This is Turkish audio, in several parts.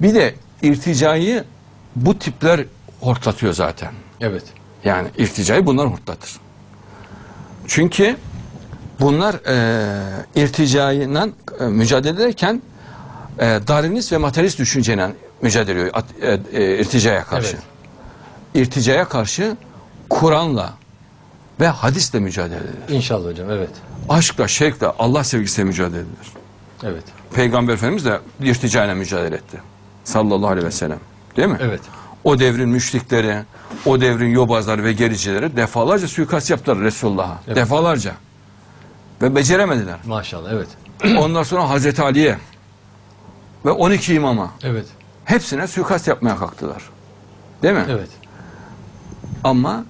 Bir de irticayı bu tipler hortlatıyor zaten. Evet. Yani irticayı bunlar hortlatır. Çünkü bunlar e, irticayla e, mücadele ederken e, Darwinist ve materyalist düşünceyle mücadele ediyor e, e, irticaya karşı. Evet. İrticaya karşı Kur'an'la ve hadisle mücadele edilir. İnşallah hocam evet. Aşkla, şevkle, Allah sevgisiyle mücadele edilir. Evet. Peygamber Efendimiz de irticayla mücadele etti. Sallallahu aleyhi ve sellem. Değil mi? Evet. O devrin müşrikleri, o devrin yobazları ve gericileri defalarca suikast yaptılar Resulullah'a. Evet. Defalarca. Ve beceremediler. Maşallah evet. Ondan sonra Hazreti Ali'ye ve 12 imama Evet. hepsine suikast yapmaya kalktılar. Değil mi? Evet. Ama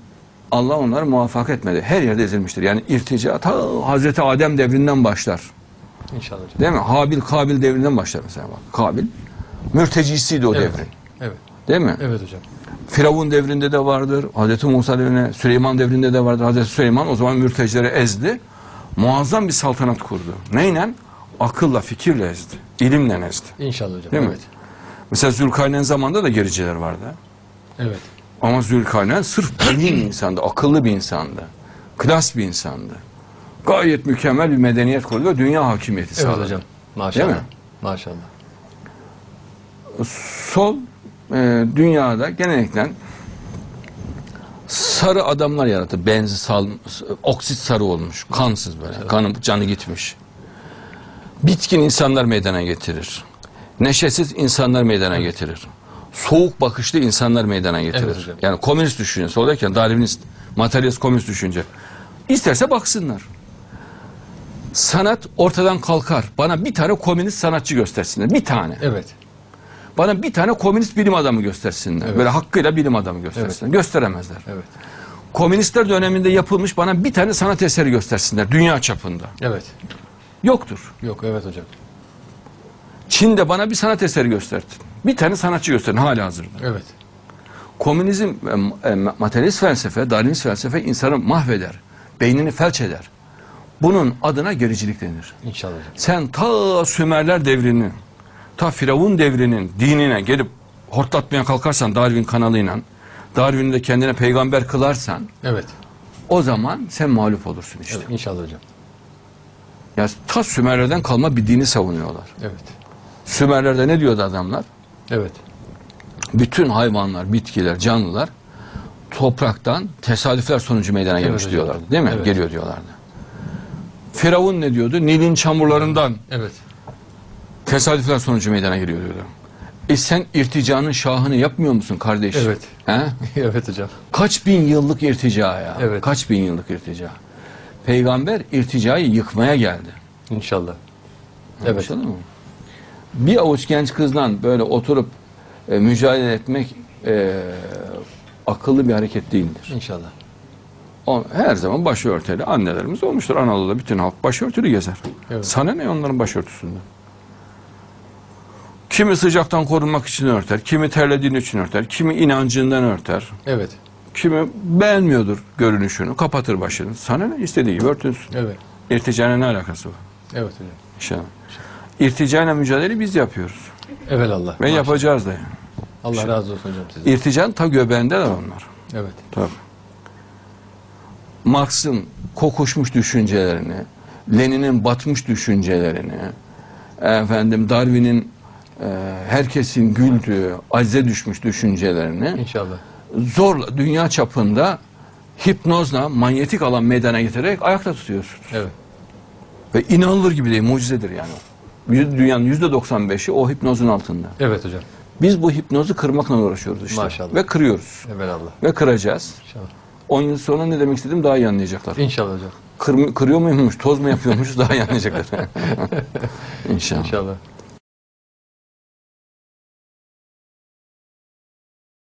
Allah onları muvaffak etmedi. Her yerde ezilmiştir. Yani irtica ta Hazreti Adem devrinden başlar. İnşallah. Değil mi? Habil Kabil devrinden başlar mesela bak. Kabil mürtecisiydi o Evet. devrin. Evet. Değil mi? Evet hocam. Firavun devrinde de vardır. Hazreti Musa devrinde, Süleyman devrinde de vardır. Hazreti Süleyman o zaman mürtecileri ezdi. Muazzam bir saltanat kurdu. Neyle? Akılla, fikirle ezdi. İlimle ezdi. İnşallah hocam. Değil mi? evet. Mesela Zülkarneyn zamanında da gericiler vardı. Evet. Ama Zülkarneyn sırf bilim insandı, akıllı bir insandı. Klas bir insandı. Gayet mükemmel bir medeniyet kurdu ve dünya hakimiyeti Evet sağladı. hocam. Maşallah. mi? Maşallah. Sol e, dünyada genellikle sarı adamlar yarattı. Benzi sal, oksit sarı olmuş. Kansız böyle. Kanı, canı gitmiş. Bitkin insanlar meydana getirir. Neşesiz insanlar meydana getirir. Soğuk bakışlı insanlar meydana getirir. Evet hocam. yani komünist düşünce, soldayken Darwinist, materyalist komünist düşünce. İsterse baksınlar. Sanat ortadan kalkar. Bana bir tane komünist sanatçı göstersinler. Bir tane. Evet. Bana bir tane komünist bilim adamı göstersinler. Evet. Böyle hakkıyla bilim adamı göstersinler. Gösteremezler. Evet. Komünistler döneminde yapılmış bana bir tane sanat eseri göstersinler dünya çapında. Evet. Yoktur. Yok evet hocam. Çin'de bana bir sanat eseri göstertin. Bir tane sanatçı gösterin hala hazırda. Evet. Komünizm, e, e, materyalist felsefe, Darwinist felsefe insanı mahveder. Beynini felç eder. Bunun adına gericilik denir. İnşallah. Sen ta Sümerler devrinin, ta Firavun devrinin dinine gelip hortlatmaya kalkarsan Darwin kanalıyla, Darwin'i de kendine peygamber kılarsan Evet. o zaman sen mağlup olursun işte. Evet. İnşallah hocam. Ya ta Sümerlerden kalma bir dini savunuyorlar. Evet. Sümerlerde ne diyordu adamlar? Evet. Bütün hayvanlar, bitkiler, canlılar topraktan tesadüfler sonucu meydana Evet gelmiş hocam. diyorlardı. Değil mi? Evet. Geliyor diyorlardı. Firavun ne diyordu? Nil'in çamurlarından Evet. Tesadüfler sonucu meydana geliyor diyordu. E sen irticanın şahını yapmıyor musun kardeş? Evet. He? evet hocam. Kaç bin yıllık irtica ya. Evet. Kaç bin yıllık irtica. Peygamber irticayı yıkmaya geldi. İnşallah. Evet. Anlaşıldı mı? Bir avuç genç kızla böyle oturup e, mücadele etmek e, akıllı bir hareket değildir. İnşallah. O, her zaman başörtülü annelerimiz olmuştur. Anadolu'da bütün halk başörtülü gezer. Evet. Sana ne onların başörtüsünden? Kimi sıcaktan korunmak için örter, kimi terlediğini için örter, kimi inancından örter, Evet. kimi beğenmiyordur görünüşünü, kapatır başını. Sana ne istediği gibi örtünsün. Evet. İrticayla ne alakası var? Evet hocam. İnşallah. İrticayla mücadeleyi biz yapıyoruz. Evelallah. Ve Maşallah. yapacağız da yani. Allah razı olsun hocam size. İrticanın ta göbeğinde de onlar. Evet. Tabii. Marx'ın kokuşmuş düşüncelerini, Lenin'in batmış düşüncelerini, efendim Darwin'in herkesin güldüğü, acize düşmüş düşüncelerini İnşallah. zorla dünya çapında hipnozla manyetik alan meydana getirerek ayakta tutuyorsun. Evet. Ve inanılır gibi değil, mucizedir yani. Dünyanın yüzde 95'i o hipnozun altında. Evet hocam. Biz bu hipnozu kırmakla uğraşıyoruz işte. Maşallah. Ve kırıyoruz. Evelallah. Ve kıracağız. İnşallah. 10 yıl sonra ne demek istediğimi daha iyi anlayacaklar. İnşallah hocam. Kır, kırıyor muymuş, toz mu yapıyormuş daha iyi anlayacaklar. İnşallah. İnşallah.